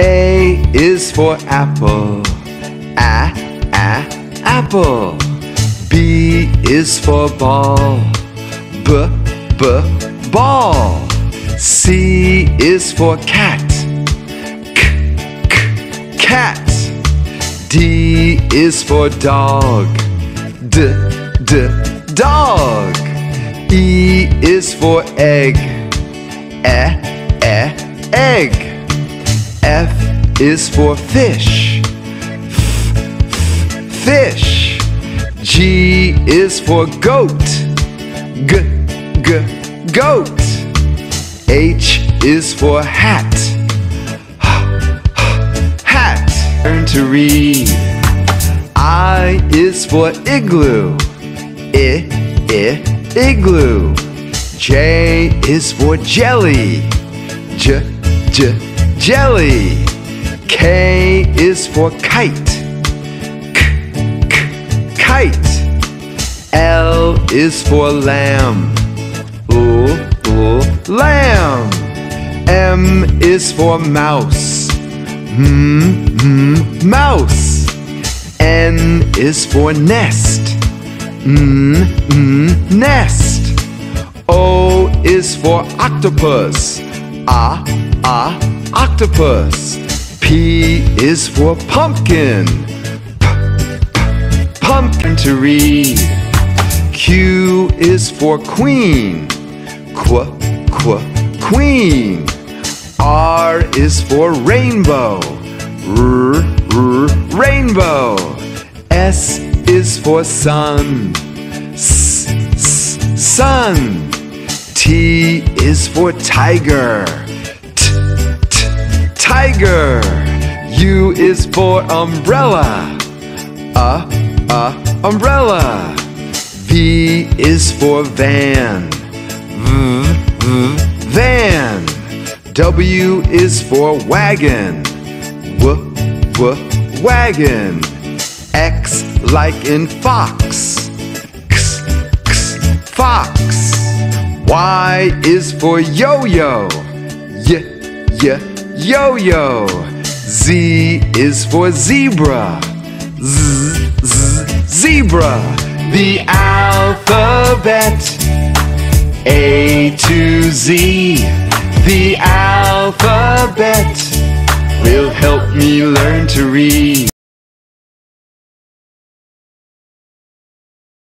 A is for apple. A, a, apple. B is for ball. B, b, ball. C is for cat. K, k, cat. D is for dog. D, d, dog. E is for egg. E, e, egg. Is for fish. F, fish. G is for goat. G, g, goat. H is for hat. H hat. Learn to read. I is for igloo. I, I, igloo. J is for jelly. J, j, jelly. K is for kite. K, k, kite. L is for lamb. Ooh, ooh, lamb. M is for mouse. Hmm, hmm, mouse. N is for nest. Mm, mm, nest. O is for octopus. Ah, ah, octopus. P is for pumpkin. Pumpkin to read. Q is for queen. Qu, qu, queen. R is for rainbow. R, r, rainbow. S is for sun. S, s, sun. T is for tiger. U is for umbrella. Uh, uh, umbrella. V is for van. V, v, van. W is for wagon. W, w, wagon. X like in fox. X, x, fox. Y is for yo-yo. Y, y, yo-yo. Z is for zebra. Z, z, zebra. The alphabet. A to Z. The alphabet will help me learn to read.